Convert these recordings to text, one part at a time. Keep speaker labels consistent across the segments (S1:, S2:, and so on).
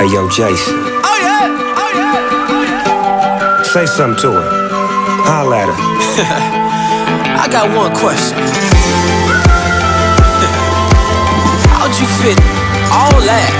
S1: Hey, yo, Jason.
S2: Oh, yeah. Oh, yeah. Oh, yeah.
S1: Say something to her. Holla at her.
S2: I got one question. How'd you fit all that?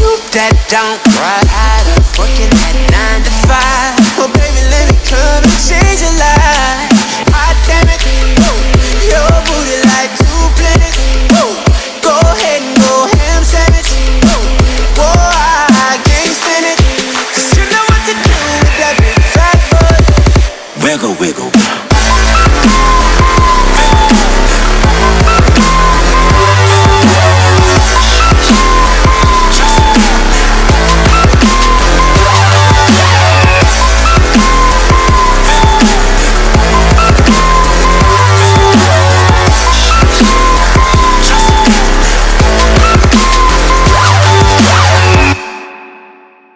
S2: that don't ride. Working at nine to
S3: five. Well, baby, let me come and change your life. Hot damn it, whoa. your booty like two planets. Whoa, go ahead and go ham sandwich. Whoa, I, can't stand it. Cause you know what to do with that big fat
S4: butt.
S3: Wiggle, wiggle.